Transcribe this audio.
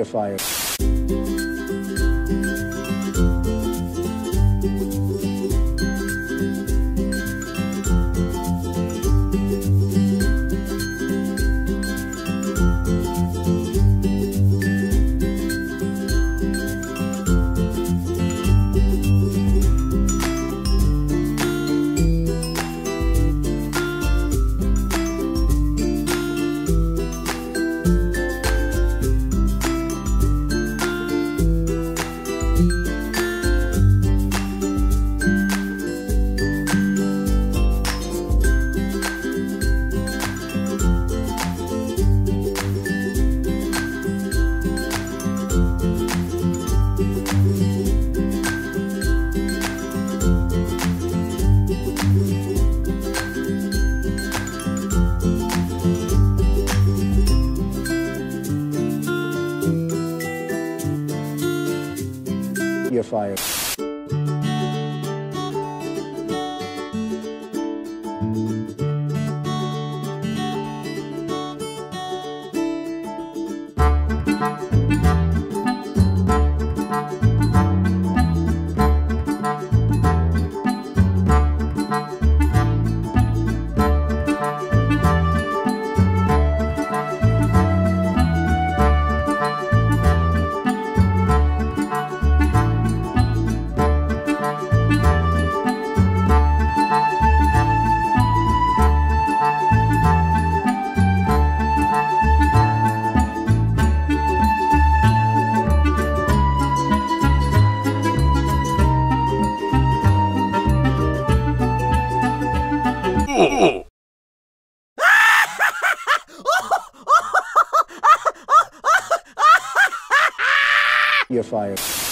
You're fired. You're You're fired.